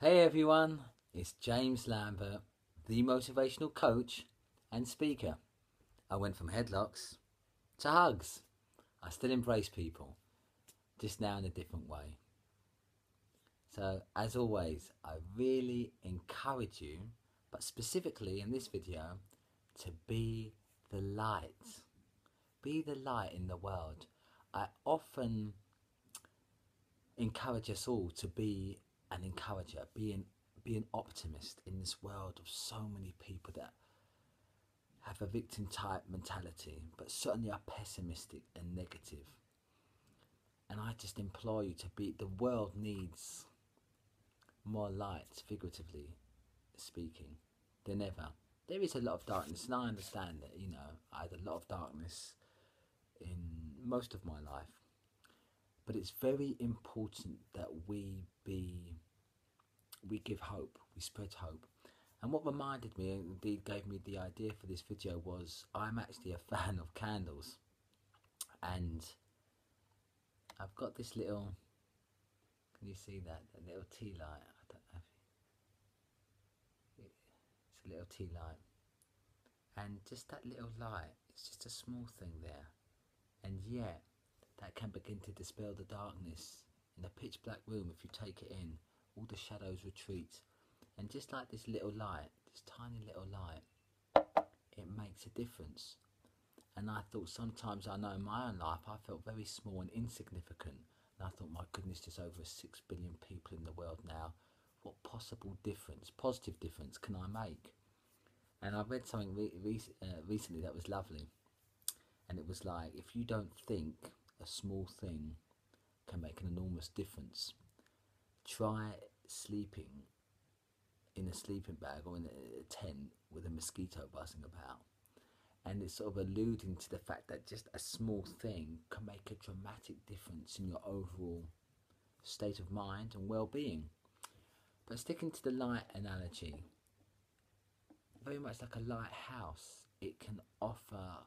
Hey everyone, it's James Lambert, the motivational coach and speaker. I went from headlocks to hugs. I still embrace people, just now in a different way. So, as always, I really encourage you, but specifically in this video, to be the light. Be the light in the world. I often encourage us all to be an encourager, be an, be an optimist in this world of so many people that have a victim type mentality, but certainly are pessimistic and negative. And I just implore you to be, the world needs more light, figuratively speaking, than ever. There is a lot of darkness, and I understand that, you know, I had a lot of darkness in most of my life. But it's very important that we be, we give hope, we spread hope. And what reminded me, and indeed gave me the idea for this video, was I'm actually a fan of candles. And I've got this little, can you see that? That little tea light. I don't know it's a little tea light. And just that little light, it's just a small thing there. And yet, that can begin to dispel the darkness. In a pitch black room, if you take it in, all the shadows retreat. And just like this little light, this tiny little light, it makes a difference. And I thought sometimes I know in my own life I felt very small and insignificant. And I thought, my goodness, there's over six billion people in the world now. What possible difference, positive difference, can I make? And I read something re- re- uh, recently that was lovely. And it was like, if you don't think a small thing can make an enormous difference, try sleeping in a sleeping bag or in a tent with a mosquito buzzing about. And it's sort of alluding to the fact that just a small thing can make a dramatic difference in your overall state of mind and well being. But sticking to the light analogy, very much like a lighthouse, it can offer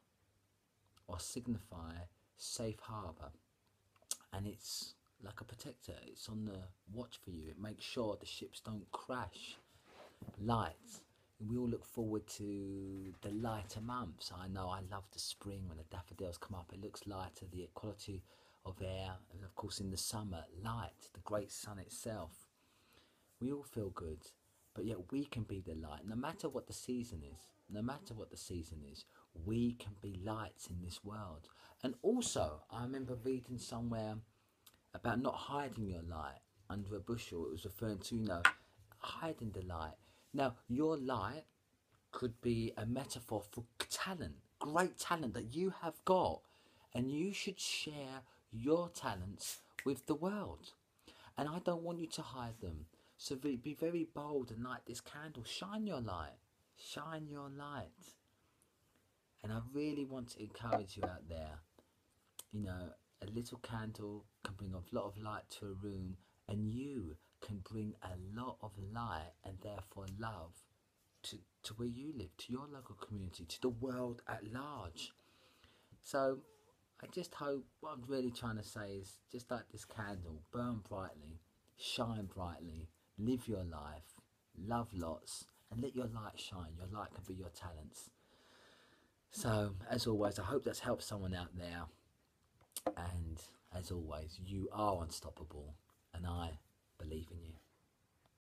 or signify safe harbour. And it's like a protector, it's on the watch for you, it makes sure the ships don't crash light. We all look forward to the lighter months. I know I love the spring when the daffodils come up. It looks lighter, the quality of air, and of course in the summer, light, the great sun itself. We all feel good, but yet we can be the light. No matter what the season is, no matter what the season is, we can be lights in this world. And also, I remember reading somewhere about not hiding your light under a bushel. It was referring to, you know, hiding the light. Now, your light could be a metaphor for talent, great talent that you have got, and you should share your talents with the world. And I don't want you to hide them. So be, very bold and light this candle. Shine your light. Shine your light. And I really want to encourage you out there. You know, a little candle can bring a lot of light to a room, and you can bring a lot of light and therefore love to, to where you live, to your local community, to the world at large. So I just hope what I'm really trying to say is just like this candle, burn brightly, shine brightly, live your life, love lots, and let your light shine. Your light can be your talents. So, as always, I hope that's helped someone out there. And as always, you are unstoppable, and I believe in you.